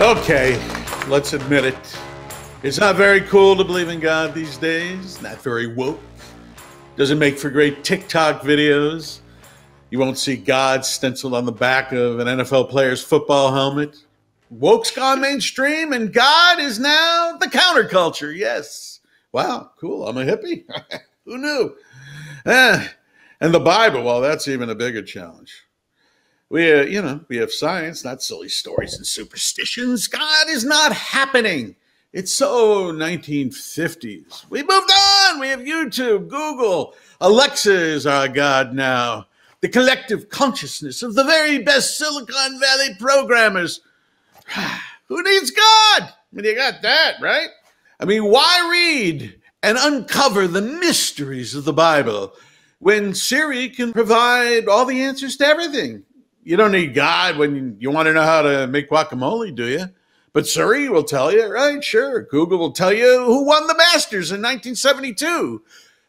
Okay, let's admit it. It's not very cool to believe in God these days. Not very woke. Doesn't make for great TikTok videos. You won't see God stenciled on the back of an NFL player's football helmet. Woke's gone mainstream, and God is now the counterculture. Yes. Wow, cool. I'm a hippie. Who knew? Eh. And the Bible, well, that's even a bigger challenge. We, uh, you know, we have science, not silly stories and superstitions. God is not happening. It's so 1950s. We moved on. We have YouTube, Google, Alexa is our God now. The collective consciousness of the very best Silicon Valley programmers. Who needs God? Mean, you got that, right? I mean, why read and uncover the mysteries of the Bible when Siri can provide all the answers to everything? You don't need God when you want to know how to make guacamole, do you? But Siri will tell you, right? Sure. Google will tell you who won the Masters in 1972.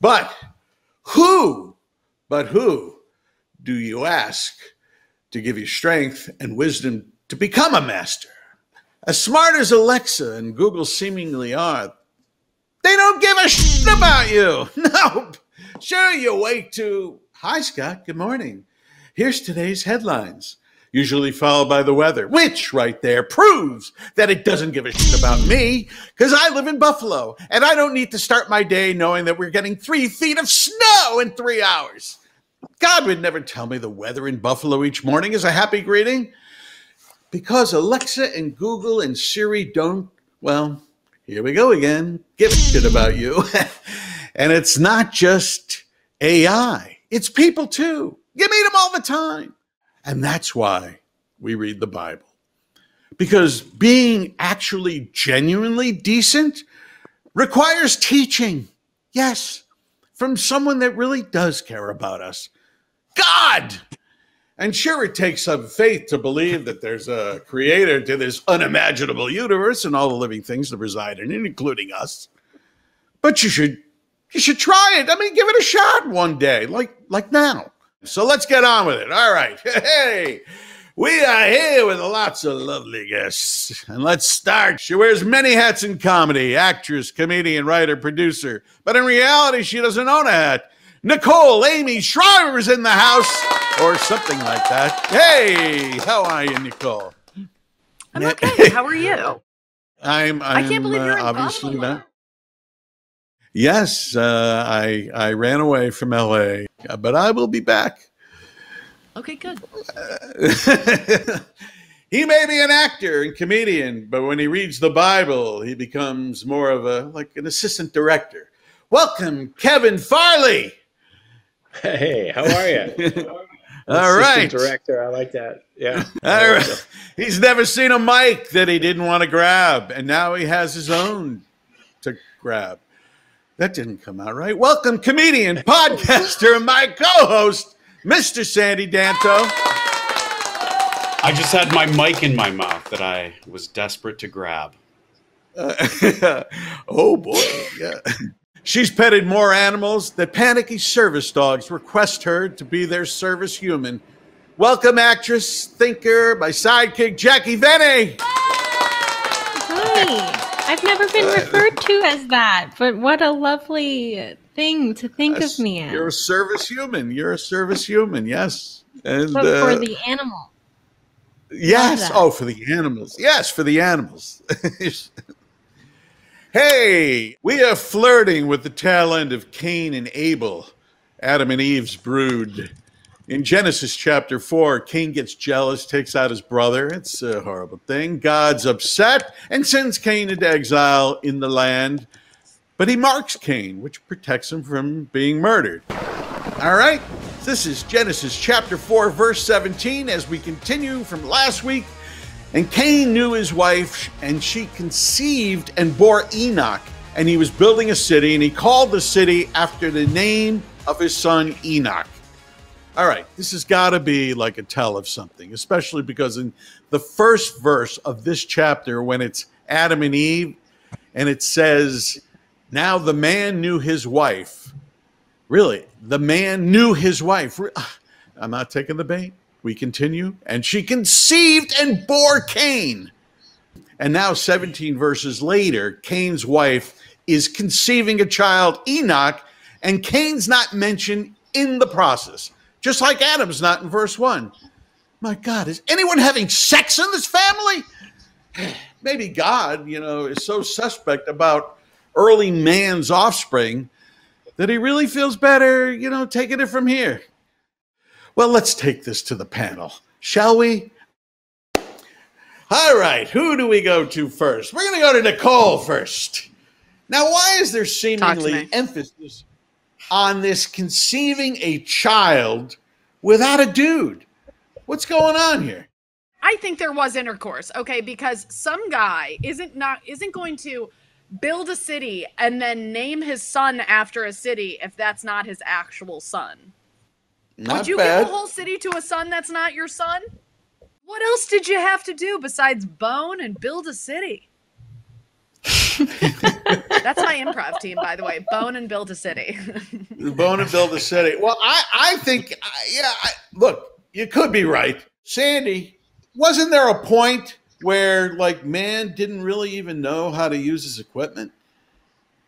But who, but who do you ask to give you strength and wisdom to become a master? As smart as Alexa and Google seemingly are, they don't give a shit about you. Nope. Sure, you wake to, hi, Scott, good morning. Here's today's headlines, usually followed by the weather, which right there proves that it doesn't give a shit about me because I live in Buffalo and I don't need to start my day knowing that we're getting three feet of snow in three hours. God would never tell me the weather in Buffalo each morning is a happy greeting because Alexa and Google and Siri don't, well, here we go again, give a shit about you. and it's not just AI, it's people too. You meet them all the time. And that's why we read the Bible. Because being actually genuinely decent requires teaching. Yes, from someone that really does care about us God. And sure, it takes some faith to believe that there's a creator to this unimaginable universe and all the living things that reside in it, including us. But you should you should try it. I mean, give it a shot one day, like like now. So let's get on with it. All right. Hey, we are here with lots of lovely guests. And let's start. She wears many hats in comedy actress, comedian, writer, producer. But in reality, she doesn't own a hat. Nicole Aimee Schreiber's in the house, or something like that. Hey, how are you, Nicole? I'm okay. How are you? I'm, I'm I can't believe you're uh, in obviously not. Yes, uh, I I ran away from LA, but I will be back. Okay, good. he may be an actor and comedian, but when he reads the Bible, he becomes more of a like an assistant director. Welcome, Kevin Farley. Hey, how are you? All right. director. I like that. Yeah. All right. He's never seen a mic that he didn't want to grab, and now he has his own to grab. That didn't come out right. Welcome, comedian, podcaster, and my co-host, Mr. Sandy Danto. I just had my mic in my mouth that I was desperate to grab. Uh, oh boy, yeah. She's petted more animals than panicky service dogs request her to be their service human. Welcome, actress, thinker, my sidekick, Jacqi Venney. Hi. I've never been referred to as that, but what a lovely thing to think of me as. You're a service human. You're a service human. Yes, and But uh, for the animal. yes. Oh, for the animals. Yes, for the animals. hey, we are flirting with the tail end of Cain and Abel, Adam and Eve's brood. In Genesis chapter 4, Cain gets jealous, takes out his brother. It's a horrible thing. God's upset and sends Cain into exile in the land, but he marks Cain, which protects him from being murdered. All right, this is Genesis chapter 4, verse 17, as we continue from last week. And Cain knew his wife, and she conceived and bore Enoch. And he was building a city, and he called the city after the name of his son Enoch. All right, this has got to be like a tell of something, especially because in the first verse of this chapter, when it's Adam and Eve, and it says, Now the man knew his wife. Really, the man knew his wife. Ah, I'm not taking the bait. We continue. And she conceived and bore Cain. And now, 17 verses later, Cain's wife is conceiving a child, Enoch, and Cain's not mentioned in the process, just like Adam's not in verse 1. My God, is anyone having sex in this family? Maybe God, you know, is so suspect about early man's offspring that he really feels better, you know, taking it from here. Well, let's take this to the panel, shall we? All right, who do we go to first? We're going to go to Nicole first. Now, why is there seemingly emphasis on this conceiving a child without a dude? What's going on here? I think there was intercourse, okay, because some guy isn't not isn't going to build a city and then name his son after a city if that's not his actual son. Not Would you bad. give a whole city to a son that's not your son? What else did you have to do besides bone and build a city? that's my improv team, by the way. Bone and build a city. Bone and build a city. Well, I, I think, I- yeah, I, look, you could be right. Sandy, wasn't there a point where, like, man didn't really even know how to use his equipment?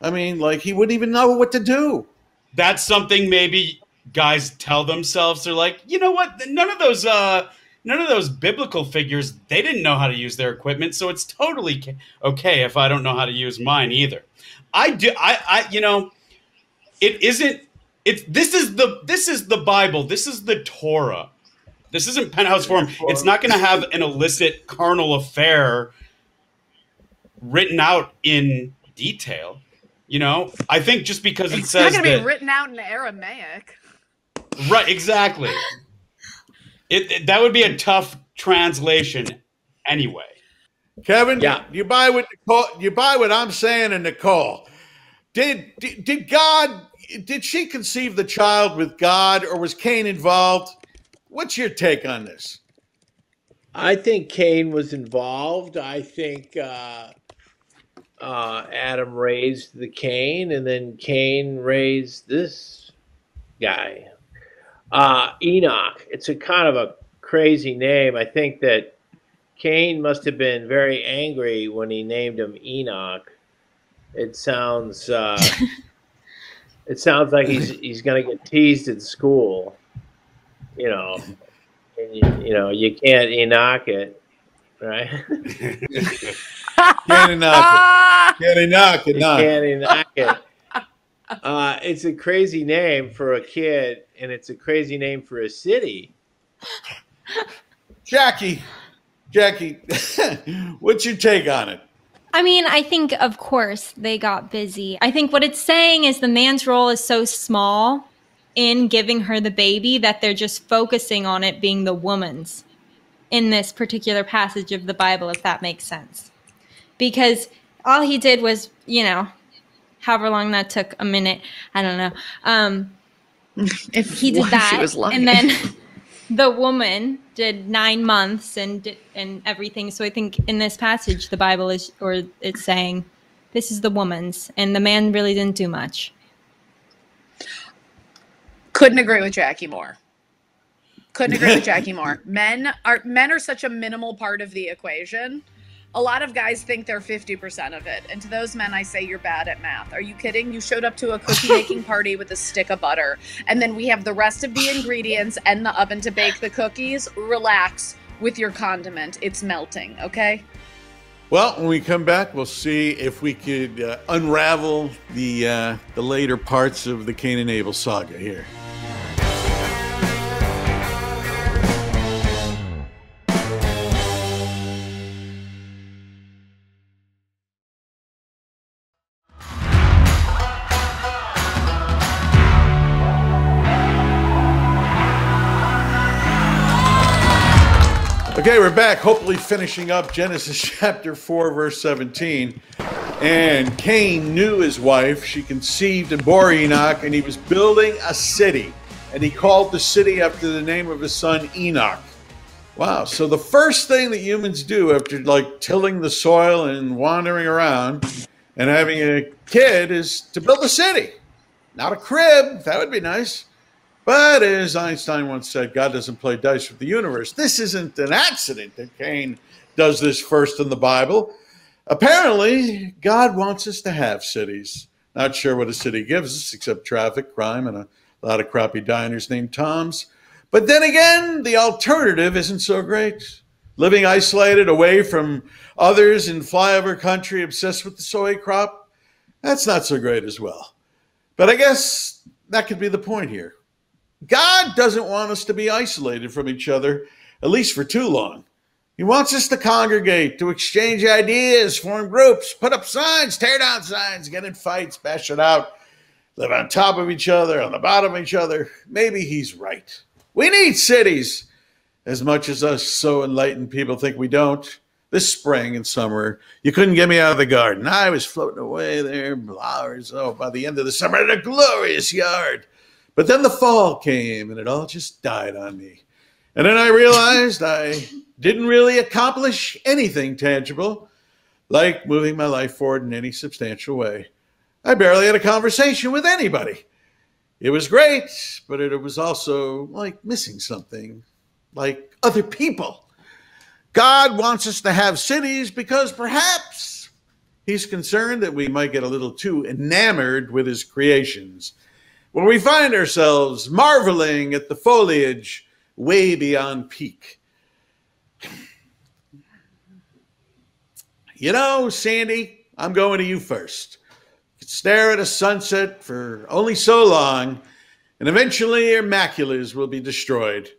I mean, like, he wouldn't even know what to do. That's something maybe guys tell themselves. They're like, you know what? None of those, uh, none of those biblical figures, they didn't know how to use their equipment, so it's totally okay if I don't know how to use mine either. I do. I, I, you know, it isn't. It's this is the this is the Bible. This is the Torah. This isn't Penthouse Forum. It's not going to have an illicit carnal affair written out in detail. You know, I think just because it says it's not going to be written out in Aramaic. right, exactly. It, it- that would be a tough translation anyway. Kevin, Yeah. you buy what Nicole, you buy what I'm saying, and Nicole, did, did did God did she conceive the child with God, or was Cain involved? What's your take on this? I think Cain was involved. I think uh, uh, Adam raised the Cain, and then Cain raised this guy, uh, Enoch. It's a kind of a crazy name. I think that Cain must have been very angry when he named him Enoch. It sounds uh, it sounds like he's he's gonna get teased at school, you know. And you, you know you can't Enoch it, right? Can't enough. Can't enough. you Enough. can't Enoch it. Uh, it's a crazy name for a kid, and it's a crazy name for a city. Jacqi, Jacqi, what's your take on it? I mean, I think, of course, they got busy. I think what it's saying is the man's role is so small in giving her the baby that they're just focusing on it being the woman's in this particular passage of the Bible, if that makes sense. Because all he did was, you know, however long that took a minute, I don't know. Um, If he did that, was and then the woman did nine months and and everything. So I think in this passage, the Bible is, or it's saying, this is the woman's, and the man really didn't do much. couldn't agree with Jacqi more. Couldn't agree with Jacqi more. Men are men are such a minimal part of the equation. A lot of guys think they're 50% of it. And to those men I say you're bad at math. Are you kidding? You showed up to a cookie making party with a stick of butter and then we have the rest of the ingredients and the oven to bake the cookies. Relax with your condiment. It's melting, okay? Well, when we come back, we'll see if we could uh, unravel the uh, the later parts of the Cain and Abel saga here. Okay, we're back, hopefully finishing up Genesis chapter 4, verse 17. And Cain knew his wife. She conceived and bore Enoch, and he was building a city. And he called the city after the name of his son Enoch. Wow. So the first thing that humans do after like tilling the soil and wandering around and having a kid is to build a city. Not a crib. That would be nice. But as Einstein once said, God doesn't play dice with the universe. This isn't an accident that Cain does this first in the Bible. Apparently, God wants us to have cities. Not sure what a city gives us except traffic, crime, and a lot of crappy diners named Tom's. But then again, the alternative isn't so great. Living isolated away from others in flyover country obsessed with the soy crop, that's not so great as well. But I guess that could be the point here. God doesn't want us to be isolated from each other, at least for too long. He wants us to congregate, to exchange ideas, form groups, put up signs, tear down signs, get in fights, bash it out, live on top of each other, on the bottom of each other. Maybe he's right. We need cities as much as us so enlightened people think we don't. This spring and summer, you couldn't get me out of the garden. I was floating away there, flowers. Oh, by the end of the summer, in a glorious yard. But then the fall came and it all just died on me. And then I realized I didn't really accomplish anything tangible, like moving my life forward in any substantial way. I barely had a conversation with anybody. It was great, but it was also like missing something, like other people. God wants us to have cities because perhaps he's concerned that we might get a little too enamored with his creations. When we find ourselves marveling at the foliage way beyond peak You know, Sandy, I'm going to you first. You can stare at a sunset for only so long, and eventually your maculas will be destroyed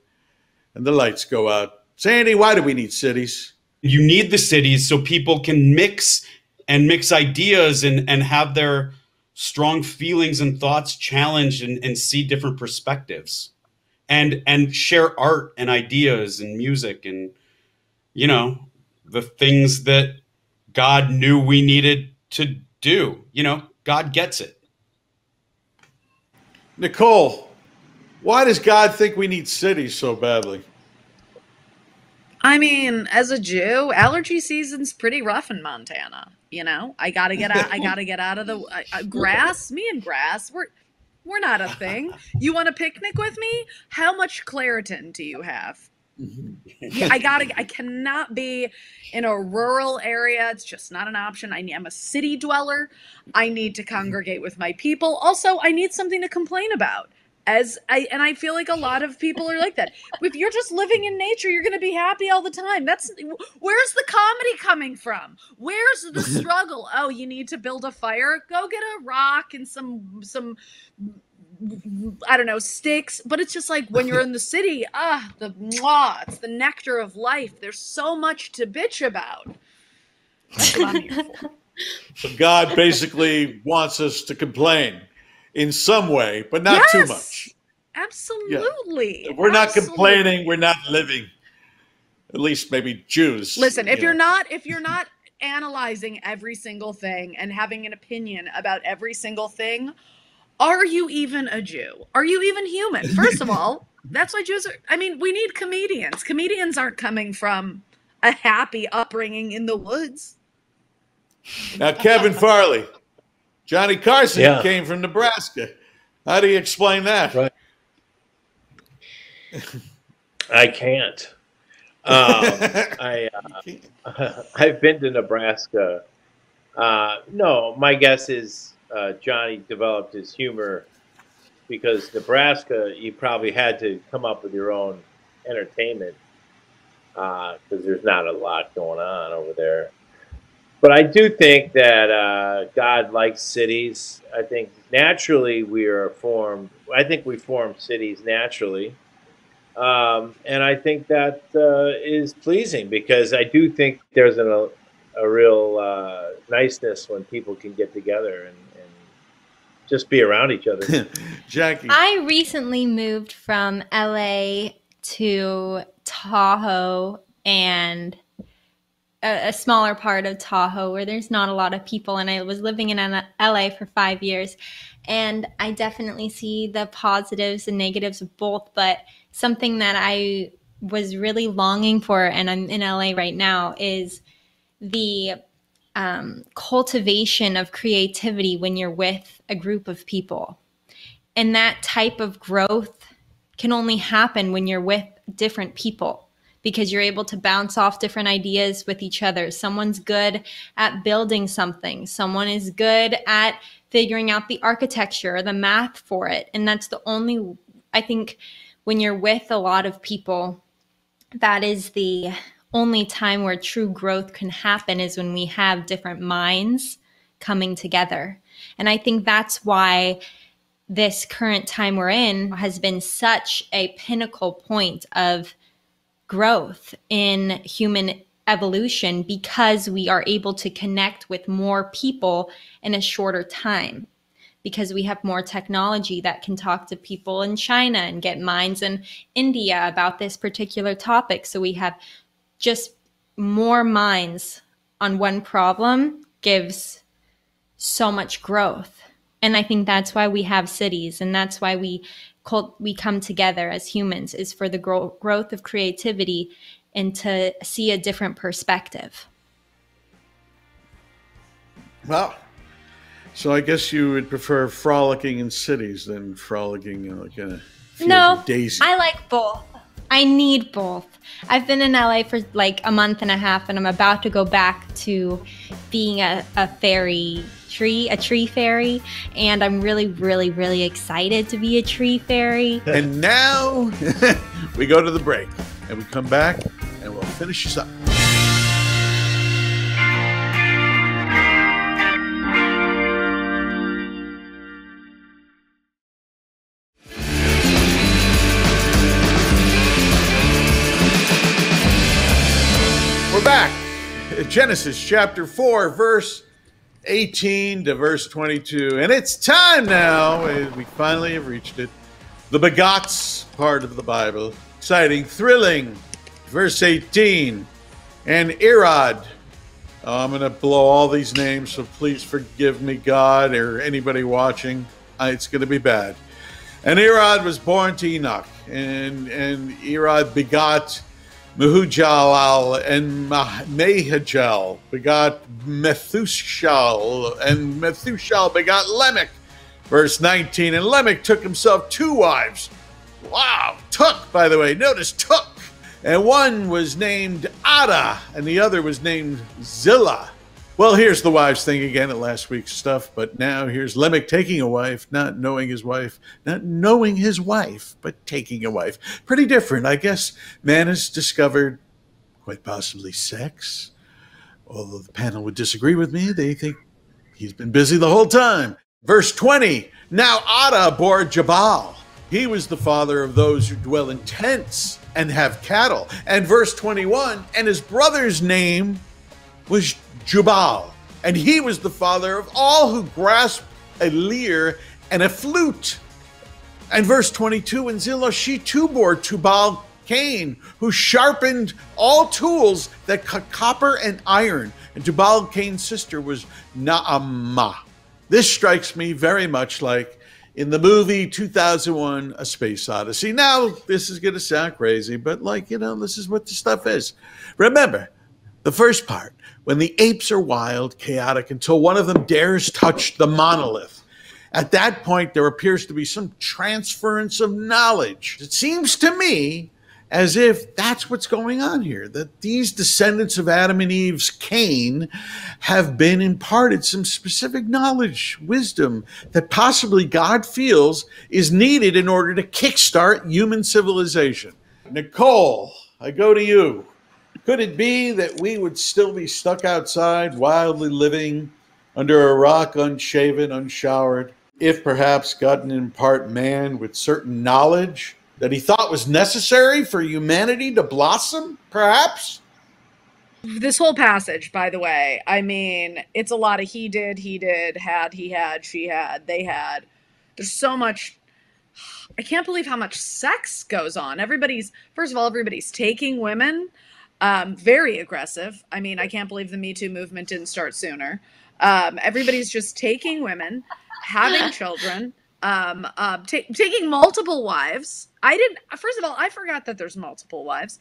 and the lights go out. Sandy, why do we need cities? You need the cities so people can mix and mix ideas and, and have their strong feelings and thoughts challenged and, and see different perspectives and and share art and ideas and music and you know the things that God knew we needed to do. You know, God gets it. Nicole, why does God think we need cities so badly? I mean, as a Jew, allergy season's pretty rough in Montana. You know, I gotta get out. I gotta get out of the uh, uh, grass. Me and grass, we're we're not a thing. You want a picnic with me? How much Claritin do you have? yeah, I gotta. I cannot be in a rural area. It's just not an option. I, am a city dweller. I need to congregate with my people. Also, I need something to complain about. As I and I feel like a lot of people are like that. If you're just living in nature, you're going to be happy all the time. That's where's the comedy coming from? Where's the struggle? Oh, you need to build a fire. Go get a rock and some some I don't know, sticks, but it's just like when you're in the city, ah, the mwah, it's the nectar of life. There's so much to bitch about. That's what I'm here for. So God basically wants us to complain in some way, but not yes, too much. Absolutely. Yeah. We're not complaining, we're not living. At least maybe Jews. Listen, if you are not if you're not analyzing every single thing and having an opinion about every single thing, are you even a Jew? Are you even human? First of all, that's why Jews are. I mean, we need comedians. Comedians aren't coming from a happy upbringing in the woods. Now, Kevin Farley, Johnny Carson yeah. came from Nebraska. How do you explain that? Right. I can't. Um, I uh, I've been to Nebraska. Uh, no, my guess is uh, Johnny developed his humor because Nebraska, you probably had to come up with your own entertainment because uh, there's not a lot going on over there. But I do think that uh, God likes cities. I think naturally we are formed. I think we form cities naturally. Um, and I think that uh, is pleasing because I do think there's an, a, a real uh, niceness when people can get together and just be around each other. Jacqi. I recently moved from LA to Tahoe and a, a, smaller part of Tahoe where there's not a lot of people. And I was living in LA for five years. And I definitely see the positives and negatives of both. But something that I was really longing for, and I'm in LA right now, is the um, cultivation of creativity when you're with a group of people. And that type of growth can only happen when you're with different people because you're able to bounce off different ideas with each other. Someone's good at building something, someone is good at figuring out the architecture the math for it. And that's the only, I think, when you're with a lot of people, that is the only time where true growth can happen is when we have different minds coming together. And I think that's why this current time we're in has been such a pinnacle point of growth in human evolution because we are able to connect with more people in a shorter time because we have more technology that can talk to people in China and get minds in India about this particular topic. So we have just more minds on one problem gives so much growth. And I think that's why we have cities and that's why we cult- we come together as humans is for the gro- growth of creativity and to see a different perspective. Well, so I guess you would prefer frolicking in cities than frolicking in like a No, daisy. I like both. I need both. I've been in LA for like a month and a half, and I'm about to go back to being a, a fairy tree, a tree fairy, and I'm really, really, really excited to be a tree fairy. and now we go to the break, and we come back, and we'll finish this up. Genesis chapter 4, verse 18 to verse 22. And it's time now, we finally have reached it, the begots part of the Bible. Exciting, thrilling. Verse 18. And Irad. Oh, I'm going to blow all these names, so please forgive me, God, or anybody watching. Uh, It's going to be bad. And Irad was born to Enoch, and, and Irad begot Mehujalal and Mahajal begot Methushal, and Methushal begot Lemech. Verse 19, and Lemech took himself two wives. Wow, took, by the way, notice took. And one was named Ada, and the other was named Zillah. Well, here's the wives thing again at last week's stuff, but now here's Lemech taking a wife, not knowing his wife, not knowing his wife, but taking a wife. Pretty different. I guess man has discovered quite possibly sex. Although the panel would disagree with me, they think he's been busy the whole time. Verse 20 Now Ada bore Jabal. He was the father of those who dwell in tents and have cattle. And verse 21 And his brother's name was Jubal, and he was the father of all who grasp a lyre and a flute. And verse 22 And Zillah, she too bore Tubal Cain, who sharpened all tools that cut copper and iron. And Tubal Cain's sister was Naamah. This strikes me very much like in the movie 2001 A Space Odyssey. Now, this is going to sound crazy, but like, you know, this is what the stuff is. Remember, the first part, when the apes are wild, chaotic, until one of them dares touch the monolith. At that point, there appears to be some transference of knowledge. It seems to me as if that's what's going on here, that these descendants of Adam and Eve's Cain have been imparted some specific knowledge, wisdom that possibly God feels is needed in order to kickstart human civilization. Nicole, I go to you. Could it be that we would still be stuck outside, wildly living under a rock, unshaven, unshowered, if perhaps God didn't impart man with certain knowledge that he thought was necessary for humanity to blossom, perhaps? This whole passage, by the way, I mean, it's a lot of he did, he did, had, he had, she had, they had. There's so much. I can't believe how much sex goes on. Everybody's, first of all, everybody's taking women. Um, very aggressive. I mean, I can't believe the Me Too movement didn't start sooner. Um, everybody's just taking women, having children, um, uh, ta- taking multiple wives. I didn't. First of all, I forgot that there's multiple wives.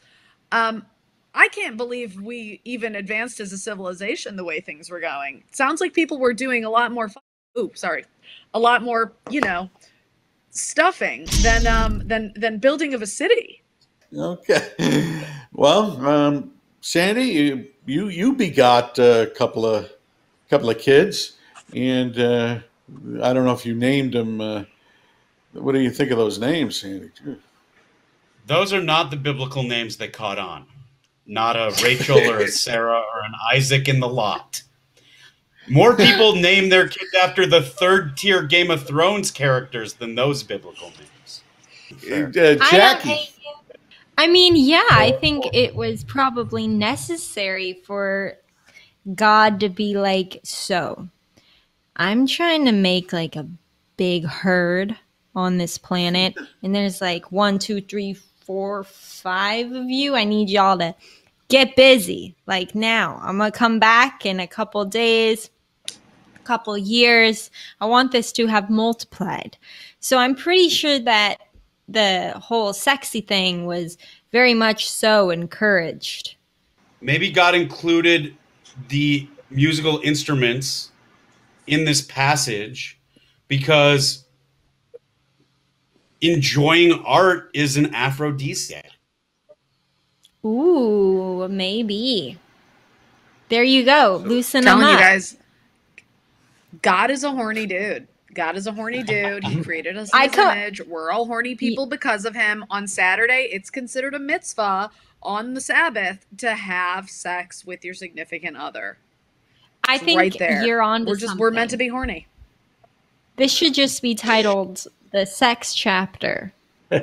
Um, I can't believe we even advanced as a civilization the way things were going. Sounds like people were doing a lot more. Ooh, sorry, a lot more. You know, stuffing than um than than building of a city. Okay. Well, um, Sandy, you you, you begot a couple of couple of kids, and uh, I don't know if you named them. Uh, what do you think of those names, Sandy? Those are not the biblical names they caught on. Not a Rachel or a Sarah or an Isaac in the lot. More people name their kids after the third tier Game of Thrones characters than those biblical names. Uh, I don't Jacqi. I mean, yeah, I think it was probably necessary for God to be like, so I'm trying to make like a big herd on this planet, and there's like one, two, three, four, five of you. I need y'all to get busy like now. I'm gonna come back in a couple days, a couple years. I want this to have multiplied. So I'm pretty sure that the whole sexy thing was very much so encouraged. Maybe God included the musical instruments in this passage because enjoying art is an aphrodisiac. Ooh, maybe. There you go. Loosen them up. you guys, God is a horny dude. God is a horny dude. He created us in I his co- image. We're all horny people because of him. On Saturday, it's considered a mitzvah on the Sabbath to have sex with your significant other. I It's think right there. you're on. We're just we're meant to be horny. This should just be titled the sex chapter. I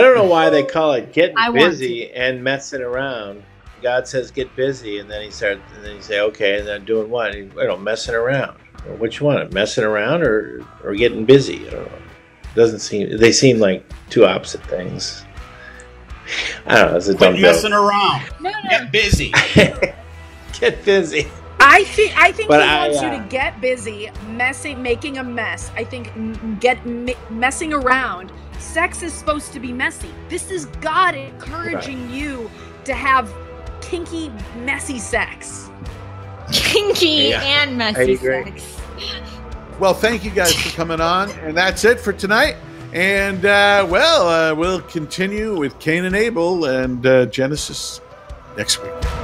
don't know why they call it getting I busy and messing around. God says get busy, and then he starts, and then you say okay, and then doing what? You know, messing around. Well, which one? Messing around or or getting busy? I don't know. Doesn't seem they seem like two opposite things. I don't know. It's a dumb Quit messing joke. around. No, no. Get busy. get busy. I think I think But he I, wants you uh, to get busy, messing, making a mess. I think m- get m- messing around. Sex is supposed to be messy. This is God encouraging you to have kinky, messy sex. Kinky Yeah, and messy sex. Well, thank you guys for coming on, and that's it for tonight. And uh, well, uh, we'll continue with Cain and Abel and uh, Genesis next week.